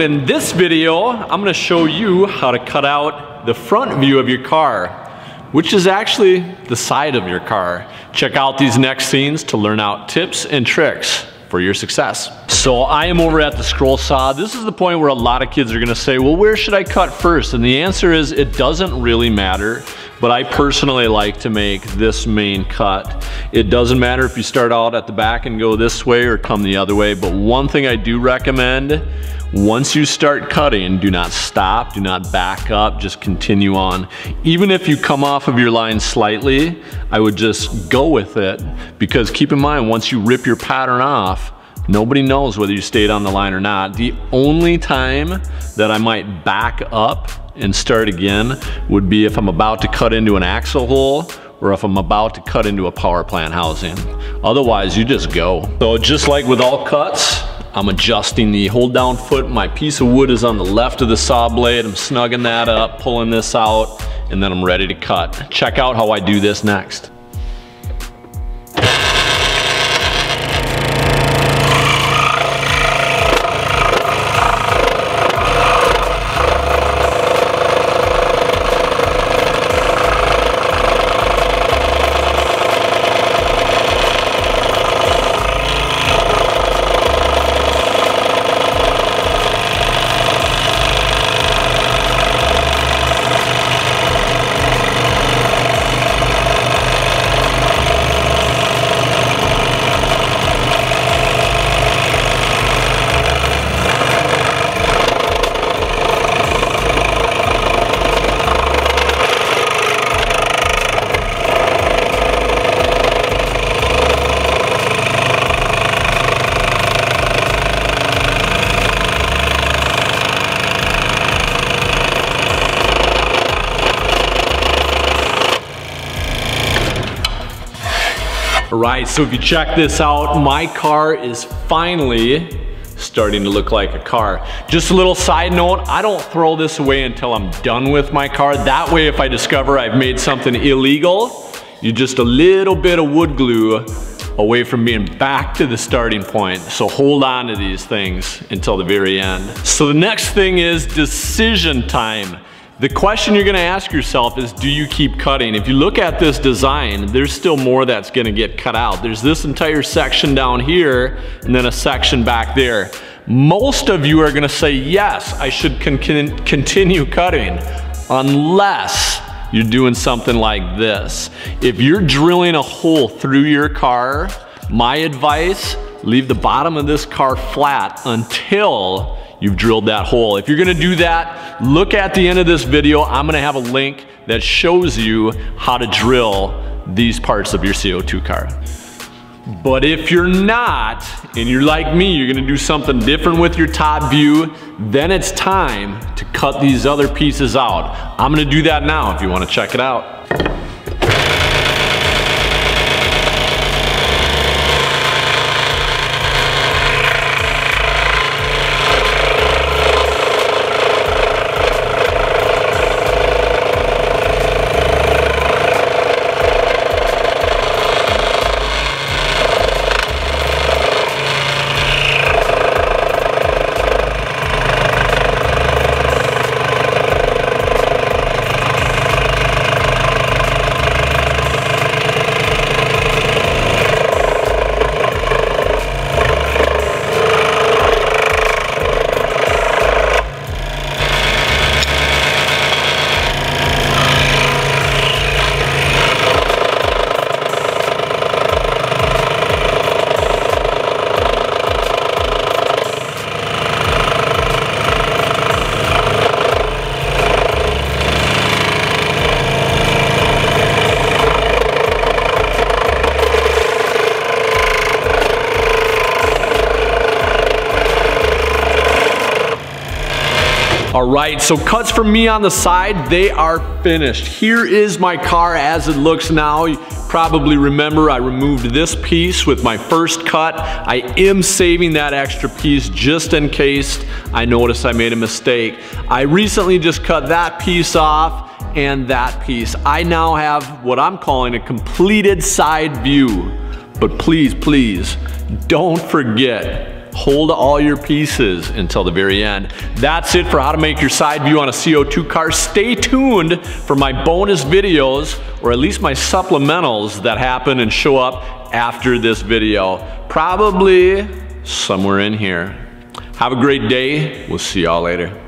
In this video, I'm gonna show you how to cut out the front view of your car, which is actually the side of your car. Check out these next scenes to learn out tips and tricks for your success. So I am over at the scroll saw. This is the point where a lot of kids are gonna say, well, where should I cut first? And the answer is it doesn't really matter but I personally like to make this main cut. It doesn't matter if you start out at the back and go this way or come the other way, but one thing I do recommend, once you start cutting, do not stop, do not back up, just continue on. Even if you come off of your line slightly, I would just go with it because keep in mind, once you rip your pattern off, Nobody knows whether you stayed on the line or not. The only time that I might back up and start again would be if I'm about to cut into an axle hole or if I'm about to cut into a power plant housing. Otherwise, you just go. So just like with all cuts, I'm adjusting the hold down foot. My piece of wood is on the left of the saw blade. I'm snugging that up, pulling this out, and then I'm ready to cut. Check out how I do this next. All right, so if you check this out, my car is finally starting to look like a car. Just a little side note, I don't throw this away until I'm done with my car. That way, if I discover I've made something illegal, you're just a little bit of wood glue away from being back to the starting point. So hold on to these things until the very end. So the next thing is decision time. The question you're gonna ask yourself is, do you keep cutting? If you look at this design, there's still more that's gonna get cut out. There's this entire section down here, and then a section back there. Most of you are gonna say, yes, I should con continue cutting, unless you're doing something like this. If you're drilling a hole through your car, my advice, leave the bottom of this car flat until you've drilled that hole. If you're gonna do that, look at the end of this video. I'm gonna have a link that shows you how to drill these parts of your CO2 car. But if you're not, and you're like me, you're gonna do something different with your top view, then it's time to cut these other pieces out. I'm gonna do that now if you wanna check it out. All right, so cuts from me on the side, they are finished. Here is my car as it looks now. You probably remember I removed this piece with my first cut. I am saving that extra piece just in case I notice I made a mistake. I recently just cut that piece off and that piece. I now have what I'm calling a completed side view. But please, please, don't forget hold all your pieces until the very end. That's it for how to make your side view on a CO2 car. Stay tuned for my bonus videos, or at least my supplementals that happen and show up after this video. Probably somewhere in here. Have a great day. We'll see y'all later.